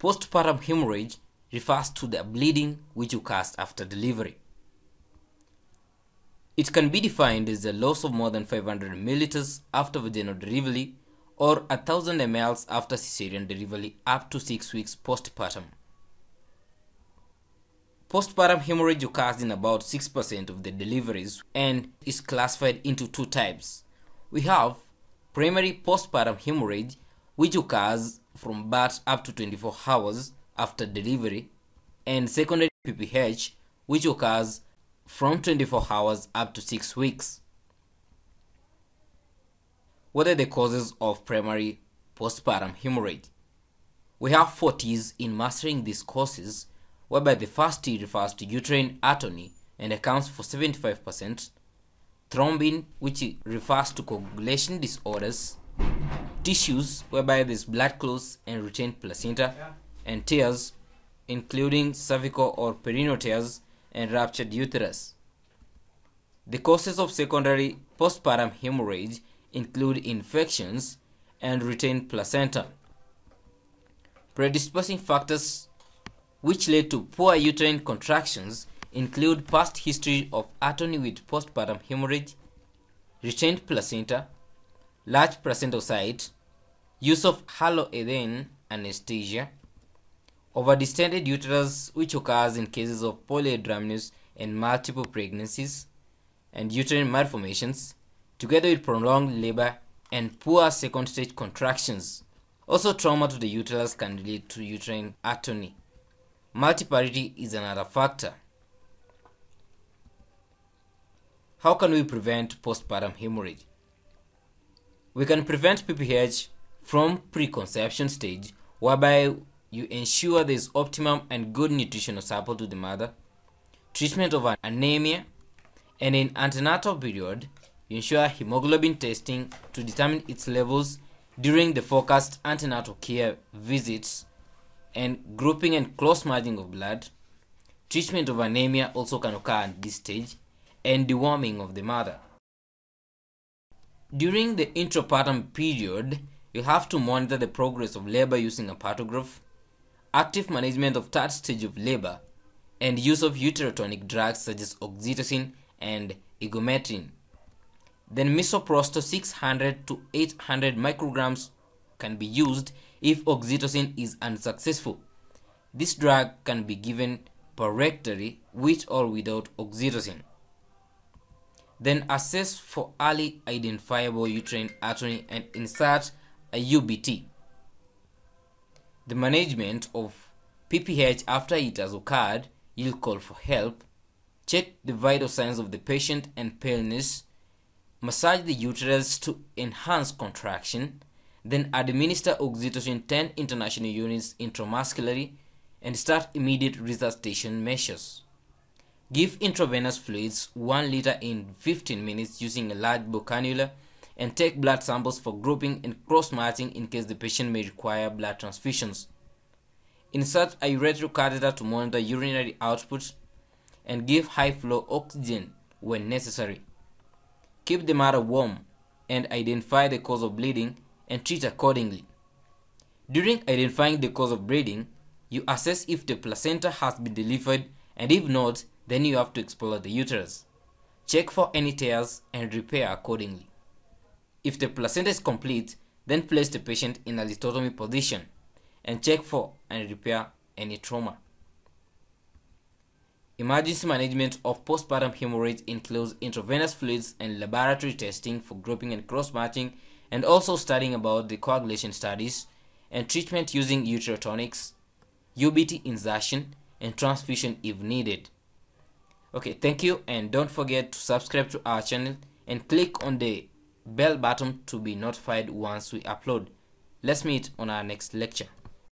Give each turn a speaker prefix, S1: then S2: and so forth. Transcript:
S1: Postpartum hemorrhage refers to the bleeding which occurs after delivery. It can be defined as the loss of more than 500 milliliters after vaginal delivery or 1000 ml after cesarean delivery up to 6 weeks postpartum. Postpartum hemorrhage occurs in about 6% of the deliveries and is classified into two types. We have primary postpartum hemorrhage, which occurs from birth up to 24 hours after delivery, and secondary PPH, which occurs from 24 hours up to 6 weeks. What are the causes of primary postpartum hemorrhage? We have four T's in mastering these causes, whereby the first T refers to uterine atony and accounts for 75%, thrombin, which refers to coagulation disorders, tissues, whereby there's blood clots and retained placenta, and tears, including cervical or perineal tears and ruptured uterus. The causes of secondary postpartum hemorrhage include infections and retained placenta. Predisposing factors which lead to poor uterine contractions include past history of atony with postpartum hemorrhage, retained placenta, large placental site, use of halothane anesthesia, overdistended uterus which occurs in cases of polyhydramnios and multiple pregnancies, and uterine malformations, together with prolonged labor and poor second stage contractions. Also, trauma to the uterus can lead to uterine atony. Multiparity is another factor. How can we prevent postpartum hemorrhage? We can prevent PPH from preconception stage whereby you ensure there is optimum and good nutritional support to the mother, treatment of anemia, and in antenatal period, you ensure hemoglobin testing to determine its levels during the focused antenatal care visits and grouping and cross-matching of blood. Treatment of anemia also can occur at this stage and deworming of the mother. During the intrapartum period, you have to monitor the progress of labor using a partograph, active management of third stage of labor, and use of uterotonic drugs such as oxytocin and ergometrine. Then misoprostol 600 to 800 micrograms can be used if oxytocin is unsuccessful. This drug can be given parectory with or without oxytocin. Then assess for early identifiable uterine atony and insert a UBT. The management of PPH after it has occurred, you'll call for help, check the vital signs of the patient and paleness, massage the uterus to enhance contraction, then administer oxytocin 10 international units intramuscularly and start immediate resuscitation measures. Give intravenous fluids 1 liter in 15 minutes using a large bore cannula and take blood samples for grouping and cross-matching in case the patient may require blood transfusions. Insert a urethral catheter to monitor urinary output and give high flow oxygen when necessary. Keep the mother warm and identify the cause of bleeding and treat accordingly. During identifying the cause of bleeding, you assess if the placenta has been delivered and if not, then you have to explore the uterus. Check for any tears and repair accordingly. If the placenta is complete, then place the patient in a lithotomy position and check for and repair any trauma. Emergency management of postpartum hemorrhage includes intravenous fluids and laboratory testing for grouping and cross-matching and also studying about the coagulation studies and treatment using uterotonics, UBT insertion and transfusion if needed. Okay, thank you and don't forget to subscribe to our channel and click on the bell button to be notified once we upload. Let's meet on our next lecture.